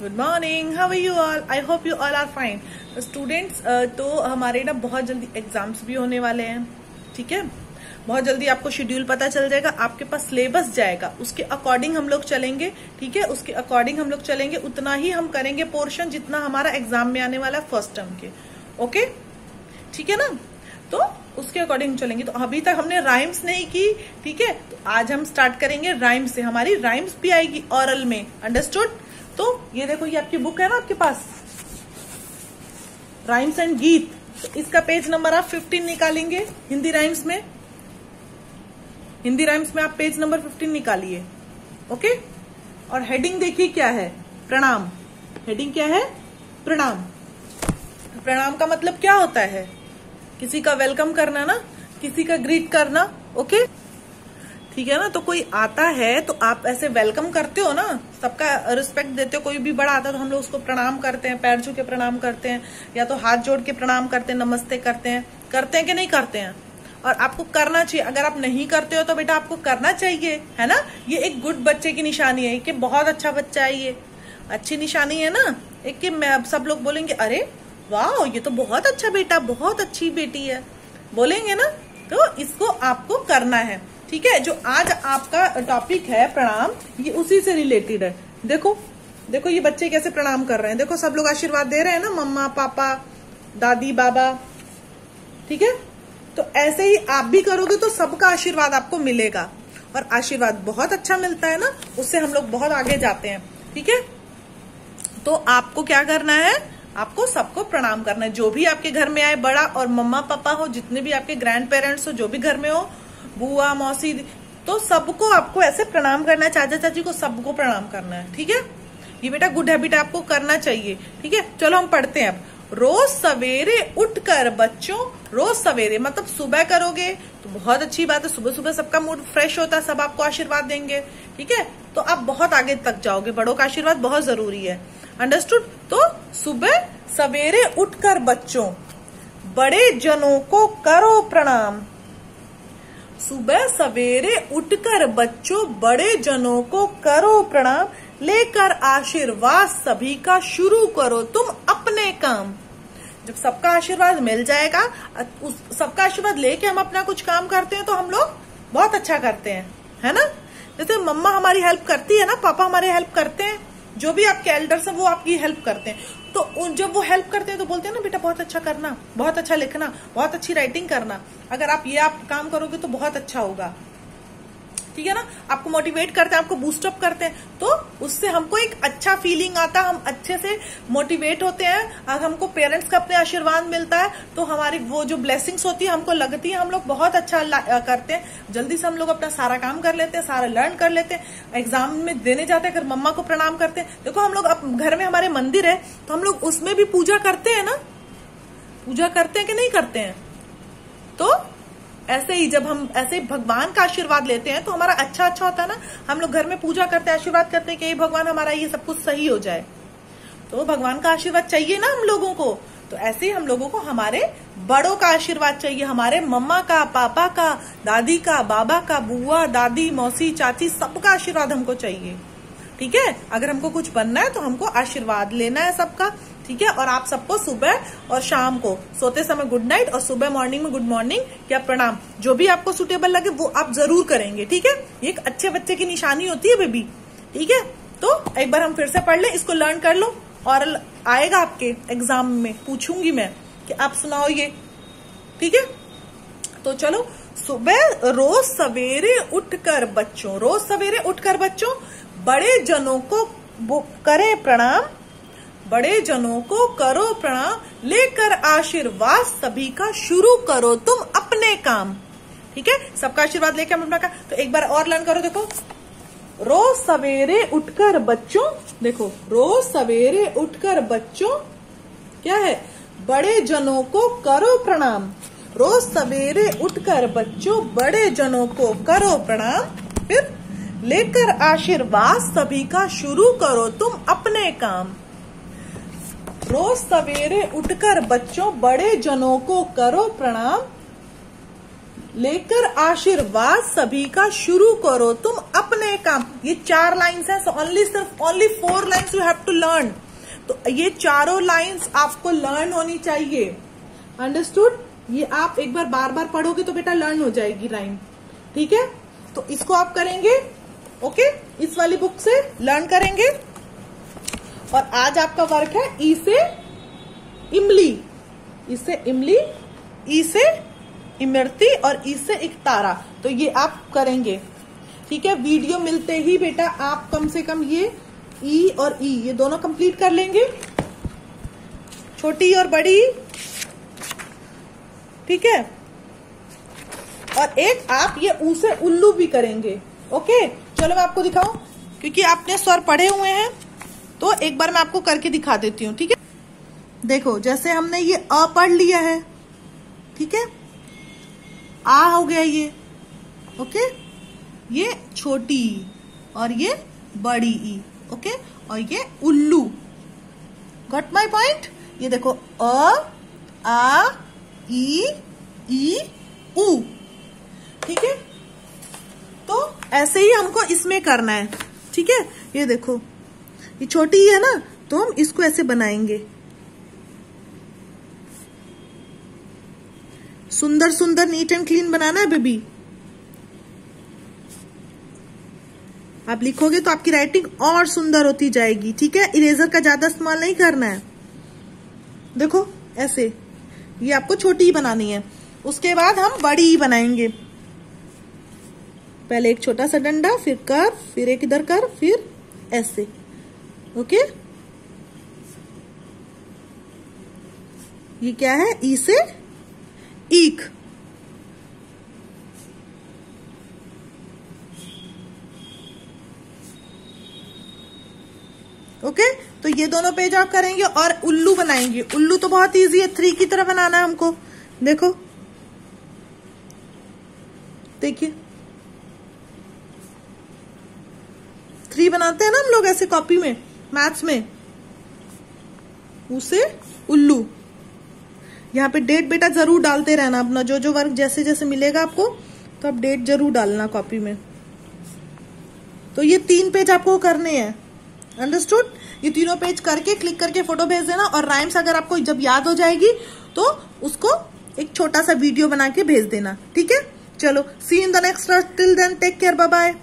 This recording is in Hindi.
Good morning how are you all I hope you all are fine students तो हमारे ना बहुत जल्दी एग्ज़ाम्स भी होने वाले हैं, ठीक है? बहुत जल्दी आपको शेड्यूल पता चल जाएगा, आपके पास सिलेबस जाएगा, उसके अकॉर्डिंग हम लोग चलेंगे, ठीक है? उसके अकॉर्डिंग हम लोग चलेंगे, उतना ही हम करेंगे पोर्शन जितना हमारा एग्ज़ाम में आने वाला है फ़र्स्ट टर्म के ओके ठीक है ना? तो उसके अकॉर्डिंग चलेंगे। तो अभी तक हमने राइम्स नहीं की, ठीक है? तो आज हम स्टार्ट करेंगे राइम्स से। हमारी राइम्स भी आएगी ऑरल में अंडरस्टूड तो ये देखो, ये आपकी बुक है ना आपके पास? राइम्स एंड गीत तो इसका पेज नंबर आप 15 निकालेंगे हिंदी राइम्स में। हिंदी राइम्स में आप पेज नंबर 15 निकालिए। ओके और हेडिंग देखिए क्या है? प्रणाम। हेडिंग क्या है? प्रणाम। प्रणाम का मतलब क्या होता है? किसी का वेलकम करना ना, किसी का ग्रीट करना ओके ठीक है ना? तो कोई आता है तो आप ऐसे वेलकम करते हो ना? सबका रिस्पेक्ट देते हो, कोई भी बड़ा आता है तो हम लोग उसको प्रणाम करते हैं, पैर छू के प्रणाम करते हैं, या तो हाथ जोड़ के प्रणाम करते हैं, नमस्ते करते हैं। करते हैं कि नहीं करते हैं? और आपको करना चाहिए। अगर आप नहीं करते हो तो बेटा आपको करना चाहिए, है ना? ये एक गुड बच्चे की निशानी है, कि बहुत अच्छा बच्चा है ये। अच्छी निशानी है ना? एक कि मैं, सब लोग बोलेंगे, अरे वाह ये तो बहुत अच्छा बेटा, बहुत अच्छी बेटी है। बोलेंगे ना? तो इसको आपको करना है। ठीक है, जो आज आपका टॉपिक है प्रणाम, ये उसी से रिलेटेड है। देखो देखो ये बच्चे कैसे प्रणाम कर रहे हैं। देखो, सब लोग आशीर्वाद दे रहे हैं ना, मम्मा, पापा, दादी, बाबा। ठीक है? तो ऐसे ही आप भी करोगे तो सबका आशीर्वाद आपको मिलेगा। और आशीर्वाद बहुत अच्छा मिलता है ना, उससे हम लोग बहुत आगे जाते हैं। ठीक है? तो आपको क्या करना है? आपको सबको प्रणाम करना है। जो भी आपके घर में आए, बड़ा और मम्मा, पापा हो, जितने भी आपके ग्रैंड पेरेंट्स हो, जो भी घर में हो बुआ, मौसी तो सबको आपको ऐसे प्रणाम करना है चाचा चाची को सबको प्रणाम करना है, ठीक है? ये बेटा गुड हैबिट आपको करना चाहिए, ठीक है? चलो हम पढ़ते हैं अब। रोज सवेरे उठकर बच्चों, रोज सवेरे मतलब सुबह करोगे तो बहुत अच्छी बात है सुबह सुबह सबका मूड फ्रेश होता है, सब आपको आशीर्वाद देंगे, ठीक है? तो आप बहुत आगे तक जाओगे, बड़ों का आशीर्वाद बहुत ज़रूरी है। अंडरस्टूड तो सुबह सवेरे उठकर बच्चों, बड़े जनों को करो प्रणाम। सुबह सवेरे उठकर बच्चों, बड़े जनों को करो प्रणाम, लेकर आशीर्वाद सभी का शुरू करो तुम अपने काम। जब सबका आशीर्वाद मिल जाएगा उस सबका आशीर्वाद लेके हम अपना कुछ काम करते हैं तो हम लोग बहुत अच्छा करते हैं, है ना? जैसे मम्मा हमारी हेल्प करती है ना, पापा हमारी हेल्प करते हैं जो भी आपके एल्डर्स हैं, वो आपकी हेल्प करते हैं। तो जब वो हेल्प करते हैं तो बोलते हैं ना, बेटा, बहुत अच्छा करना, बहुत अच्छा लिखना, बहुत अच्छी राइटिंग करना। अगर आप ये आप काम करोगे तो बहुत अच्छा होगा। ठीक है ना? आपको मोटिवेट करते हैं, आपको बूस्टअप करते हैं। तो उससे हमको एक अच्छा फीलिंग आता है हम अच्छे से मोटिवेट होते हैं अगर हमको पेरेंट्स का अपने आशीर्वाद मिलता है। तो हमारी वो जो ब्लेसिंग्स होती है, हमको लगती है, हम लोग बहुत अच्छा करते हैं। जल्दी से हम लोग अपना सारा काम कर लेते हैं, सारा लर्न कर लेते हैं। एग्ज़ाम में देने जाते हैं, अगर मम्मा को प्रणाम करते हैं। देखो, हम लोग घर में हमारे मंदिर है तो हम लोग उसमें भी पूजा करते हैं ना? पूजा करते हैं कि नहीं करते हैं? ऐसे ही जब हम, ऐसे भगवान का आशीर्वाद लेते हैं तो हमारा अच्छा अच्छा होता है ना? हम लोग घर में पूजा करते हैं, आशीर्वाद करते हैं कि भगवान, हमारा ये सब कुछ सही हो जाए। तो भगवान का आशीर्वाद चाहिए ना हम लोगों को? तो ऐसे ही हम लोगों को हमारे बड़ों का आशीर्वाद चाहिए, हमारे मम्मा का, पापा का, दादी का, बाबा का, बुआ, दादी, मौसी, चाची, सबका आशीर्वाद हमको चाहिए। ठीक है? अगर हमको कुछ बनना है तो हमको आशीर्वाद लेना है सबका। ठीक है? और आप सबको सुबह और शाम को सोते समय गुड नाइट और सुबह मॉर्निंग में गुड मॉर्निंग या प्रणाम। जो भी आपको सुटेबल लगे, वो आप ज़रूर करेंगे, ठीक है? ये एक अच्छे बच्चे की निशानी होती है बेबी ठीक है? तो एक बार हम फिर से पढ़ ले, इसको लर्न कर लो और आएगा आपके एग्ज़ाम में। पूछूँगी मैं कि आप सुनाओ ये, ठीक है? तो चलो, सुबह रोज सवेरे उठकर बच्चों, रोज सवेरे उठकर बच्चों, बड़े जनों को करे प्रणाम बड़े जनों को करो प्रणाम, लेकर आशीर्वाद सभी का शुरू करो तुम अपने काम। ठीक है? सबका आशीर्वाद लेके हम अपना का तो एक बार और लर्न करो, देखो। रोज सवेरे उठकर बच्चों, देखो, रोज सवेरे उठकर बच्चों, क्या है? बड़े जनों को करो प्रणाम। रोज सवेरे उठकर बच्चों, बड़े जनों को करो प्रणाम। फिर लेकर आशीर्वाद सभी का शुरू करो तुम अपने काम। रोज सवेरे उठकर बच्चों, बड़े जनों को करो प्रणाम। लेकर आशीर्वाद सभी का शुरू करो। तुम अपने काम, ये चार लाइंस हैं सो ओनली सिर्फ़ only four lines you have to learn तो ये चारों लाइंस आपको लर्न होनी चाहिए। अंडरस्टूड ये आप एक बार बार बार पढ़ोगे तो बेटा लर्न हो जाएगी लाइन ठीक है? तो इसको आप करेंगे ओके इस वाली बुक से लर्न करेंगे। और आज आपका वर्क है ई से इमली इससे इमली, ई से इमरती और ई से एक तारा। तो ये आप करेंगे। ठीक है, वीडियो मिलते ही बेटा आप कम से कम ये ई और ई, ये दोनों कंप्लीट कर लेंगे। छोटी और बड़ी। ठीक है? और एक आप ये ऊ से उल्लू भी करेंगे। ओके? चलो मैं आपको दिखाऊँ, क्योंकि आपने स्वर पढ़े हुए हैं। तो एक बार मैं आपको करके दिखा देती हूँ, ठीक है? देखो, जैसे हमने ये अ पढ़ लिया है, ठीक है? आ हो गया ये, ओके? ये छोटी और ये बड़ी ई ओके? और ये उल्लू। गट माई पॉइंट ये देखो, अ, आ, ई ई, उ, ठीक है? तो ऐसे ही हमको इसमें करना है, ठीक है? ये देखो ये छोटी ही है ना तो हम इसको ऐसे बनाएँगे। सुंदर सुंदर नीट एंड क्लीन बनाना है, बेबी। आप लिखोगे तो आपकी राइटिंग और सुंदर होती जाएगी, ठीक है? इरेजर का ज़्यादा इस्तेमाल नहीं करना है। देखो, ऐसे। ये आपको छोटी ही बनानी है। उसके बाद हम बड़ी ही बनाएँगे। पहले एक छोटा सा डंडा, फिर कर फिर एक इधर कर फिर ऐसे। ओके? ये क्या है? ई से ईक ओके? तो ये दोनों पेज आप करेंगे और उल्लू बनाएँगे। उल्लू तो बहुत इजी है थ्री की तरह बनाना है हमको। देखो। देखिए। थ्री बनाते हैं ना हम लोग ऐसे कॉपी में? मैथ्स में। उसे उल्लू। यहाँ पे डेट बेटा ज़रूर डालते रहना अपना, जो जो वर्क जैसे जैसे मिलेगा आपको तो आप डेट ज़रूर डालना कॉपी में। तो ये तीन पेज आपको करने हैं। अंडरस्टूड ये तीनों पेज करके क्लिक करके फ़ोटो भेज देना और राइम्स अगर आपको जब याद हो जाएगी तो उसको एक छोटा सा वीडियो बना के भेज देना। ठीक है? चलो see in the next till then take care bye bye